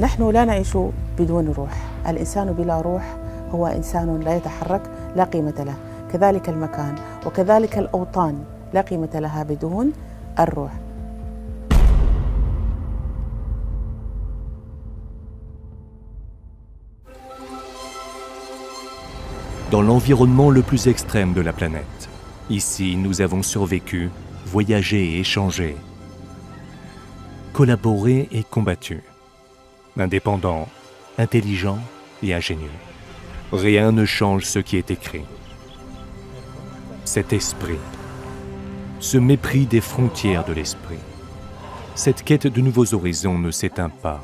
نحن لا نعيش بدون روح الإنسان بلا روح هو إنسان لا يتحرك لا قيمة له كذلك المكان وكذلك الأوطان لا قيمة لها بدون الروح Dans l'environnement le plus extrême de la planète, ici nous avons survécu, voyagé et échangé, collaboré et combattu, indépendant, intelligent et ingénieux. Rien ne change ce qui est écrit. Cet esprit, ce mépris des frontières de l'esprit, cette quête de nouveaux horizons ne s'éteint pas.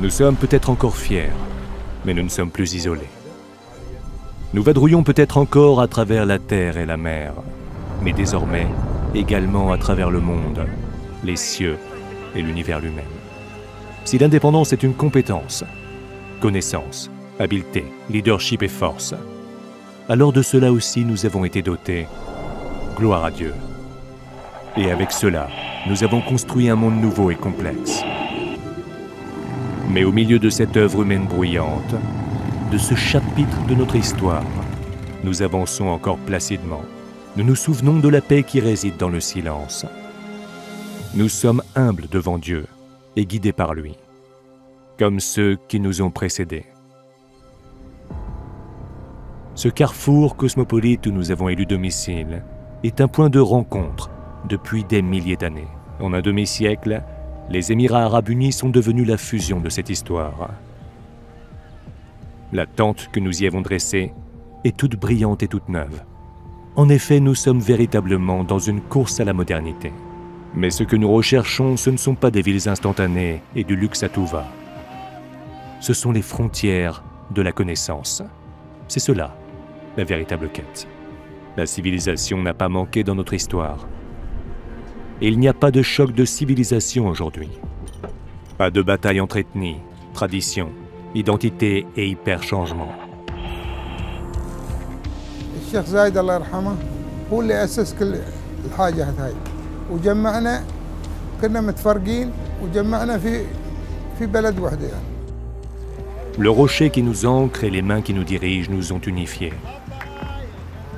Nous sommes peut-être encore fiers, mais nous ne sommes plus isolés. Nous vadrouillons peut-être encore à travers la terre et la mer, mais désormais également à travers le monde, les cieux et l'univers lui-même. Si l'indépendance est une compétence, connaissance, habileté, leadership et force, alors de cela aussi nous avons été dotés. Gloire à Dieu. Et avec cela, nous avons construit un monde nouveau et complexe. Mais au milieu de cette œuvre humaine bruyante, de ce chapitre de notre histoire, nous avançons encore placidement. Nous nous souvenons de la paix qui réside dans le silence. Nous sommes humbles devant Dieu et guidés par lui, comme ceux qui nous ont précédés. Ce carrefour cosmopolite où nous avons élu domicile est un point de rencontre depuis des milliers d'années. En un demi-siècle, les Émirats arabes unis sont devenus la fusion de cette histoire. La tente que nous y avons dressée est toute brillante et toute neuve. En effet, nous sommes véritablement dans une course à la modernité. Mais ce que nous recherchons, ce ne sont pas des villes instantanées et du luxe à tout va. Ce sont les frontières de la connaissance. C'est cela, la véritable quête. La civilisation n'a pas manqué dans notre histoire. Et il n'y a pas de choc de civilisation aujourd'hui. Pas de bataille entre ethnies, traditions, identités et hyper-changements. الشيخ زايد الله يرحمه هو اللي أسس كل الحاجات هاي وجمعنا كنا متفرقين وجمعنا في في بلد واحدة يعني Le rocher qui nous ancre et les mains qui nous dirigent nous ont unifiés.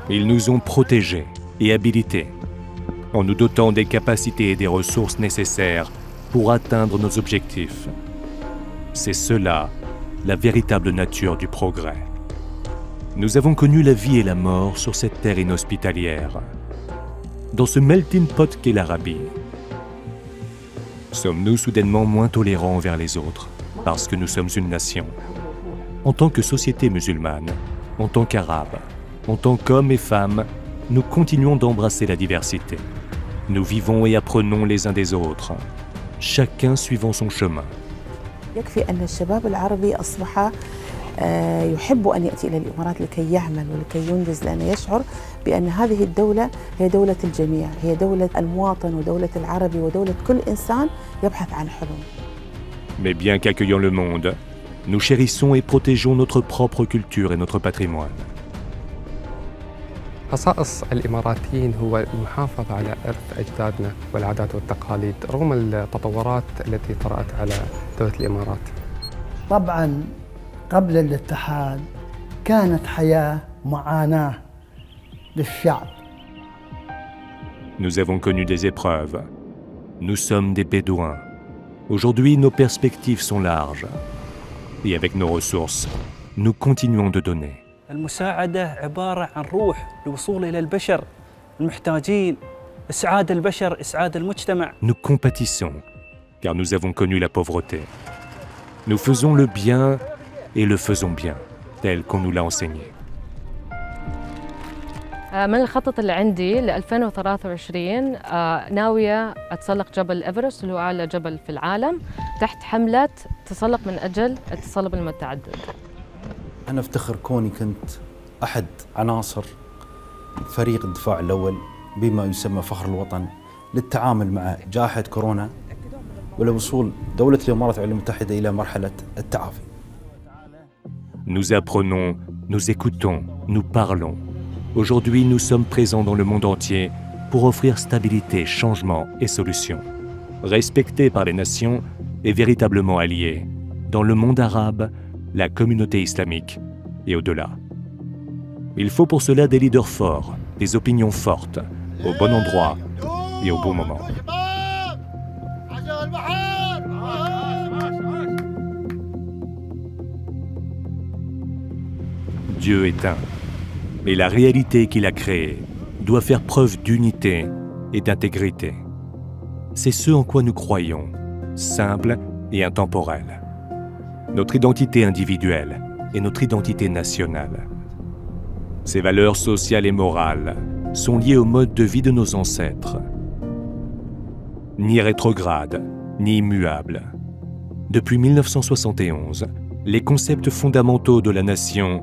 Ils nous ont protégés et habilités en nous dotant des capacités et des ressources nécessaires pour atteindre nos objectifs. C'est cela, la véritable nature du progrès. Nous avons connu la vie et la mort sur cette terre inhospitalière, dans ce melting pot qu'est l'Arabie. Sommes-nous soudainement moins tolérants envers les autres parce que nous sommes une nation? En tant que société musulmane, en tant qu'Arabes, en tant qu'hommes et femmes, nous continuons d'embrasser la diversité. Nous vivons et apprenons les uns des autres, chacun suivant son chemin. آه، يحب أن يأتي إلى الإمارات لكي يعمل ولكي ينجز لأنه يشعر بأن هذه الدولة هي دولة الجميع هي دولة المواطن ودولة العربي ودولة كل إنسان يبحث عن حلم Mais bien qu'accueillant le monde, nous chérissons et protégeons notre propre culture et notre patrimoine. خصائص الإماراتيين هو المحافظة على إرث أجدادنا والعادات والتقاليد رغم التطورات التي طرأت على دولة الإمارات طبعا قبل الاتحاد كانت حياة معاناة للشعب Nous avons connu des épreuves. Nous sommes des Bédouins. Aujourd'hui, nos perspectives sont larges. Et avec nos ressources, nous continuons de donner. المساعدة عبارة عن روح للوصول إلى البشر المحتاجين إسعاد البشر إسعاد المجتمع Nous compatissons, car nous avons connu la pauvreté. Nous faisons le bien et le faisons bien, tel qu'on nous l'a enseigné. آه، من الخطط اللي عندي ل 2023 آه، ناوية أتسلق جبل إيفرست اللي هو أعلى جبل في العالم تحت حملة تسلق من أجل التصلب المتعدد أنا أفتخر كوني كنت أحد عناصر فريق الدفاع الأول بما يسمى فخر الوطن للتعامل مع جائحة كورونا ولوصول دولة الإمارات العربية المتحدة إلى مرحلة التعافي Nous apprenons, nous écoutons, nous parlons. Aujourd'hui, nous sommes présents dans le monde entier pour offrir stabilité, changement et solutions. Respectés par les nations, est véritablement alliée, dans le monde arabe, la communauté islamique et au-delà. Il faut pour cela des leaders forts, des opinions fortes, au bon endroit et au bon moment. Dieu est un, mais la réalité qu'il a créée doit faire preuve d'unité et d'intégrité. C'est ce en quoi nous croyons, simple et intemporel. Notre identité individuelle et notre identité nationale. Ces valeurs sociales et morales sont liées au mode de vie de nos ancêtres. Ni rétrograde, ni immuable. Depuis 1971, les concepts fondamentaux de la nation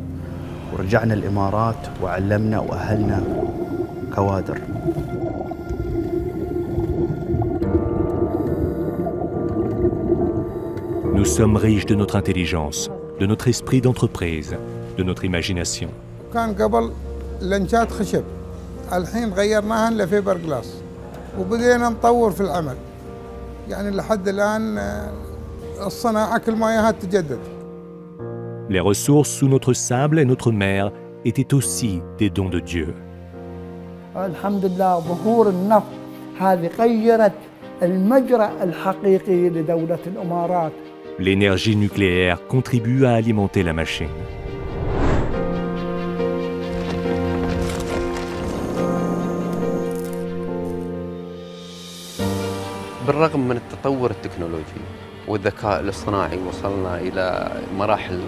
ورجعنا الإمارات وعلمنا وأهلنا كوادر. Nous sommes riches de notre intelligence, de notre esprit d'entreprise, de notre imagination. كان قبل لنشات خشب. الحين غيرناها لفيبر جلاس وبدينا نطور في العمل. يعني لحد الآن الصناعة كل ما ياها تتجدد Les ressources sous notre sable et notre mer étaient aussi des dons de Dieu. الحمد لله ظهور النفط هذه غيرت المجرى الحقيقي لدولة الإمارات L'énergie nucléaire contribue à alimenter la machine. بالرغم من التطور التكنولوجي والذكاء الاصطناعي وصلنا إلى مراحل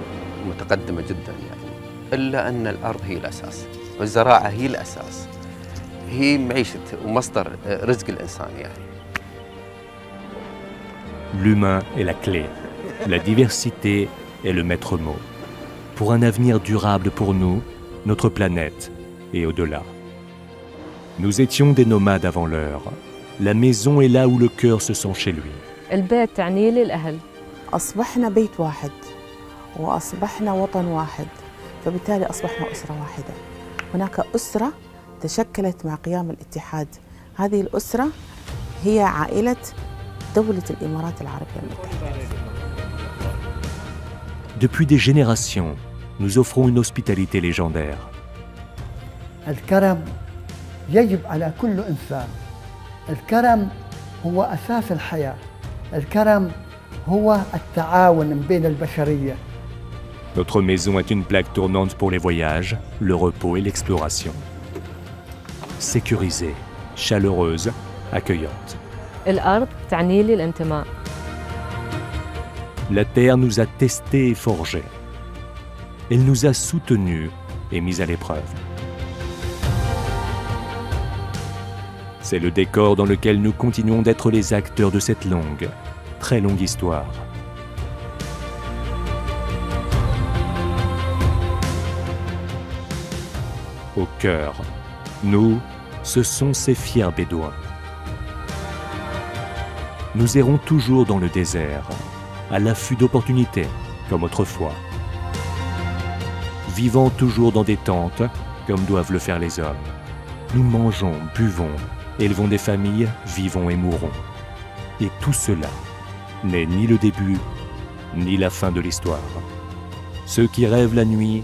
متقدمة جدا يعني إلا أن الأرض هي الأساس والزراعة هي الأساس هي معيشة ومصدر رزق الإنسان يعني L'humain est la clé. La diversité est le maître mot. Pour un avenir durable pour nous, notre planète et au-delà. Nous étions des nomades avant l'heure. La maison est là où le cœur se sent chez lui. البيت تعني لي الأهل أصبحنا بيت واحد وأصبحنا وطن واحد فبالتالي أصبحنا أسرة واحدة. هناك أسرة تشكلت مع قيام الاتحاد. هذه الأسرة هي عائلة دولة الإمارات العربية المتحدة. Depuis des générations, nous offrons une hospitalité légendaire. الكرم يجب على كل إنسان. الكرم هو أساس الحياة. الكرم هو التعاون بين البشرية. Notre maison est une plaque tournante pour les voyages, le repos et l'exploration. Sécurisée, chaleureuse, accueillante. La terre nous a testés et forgés. Elle nous a soutenus et mis à l'épreuve. C'est le décor dans lequel nous continuons d'être les acteurs de cette longue, très longue histoire. au cœur. Nous, ce sont ces fiers Bédouins. Nous errons toujours dans le désert, à l'affût d'opportunités, comme autrefois. Vivant toujours dans des tentes, comme doivent le faire les hommes. Nous mangeons, buvons, élevons des familles, vivons et mourons. Et tout cela n'est ni le début, ni la fin de l'histoire. Ceux qui rêvent la nuit,